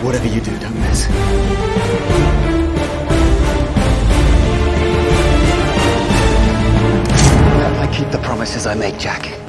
Whatever you do, don't miss. I keep the promises I make, Jack.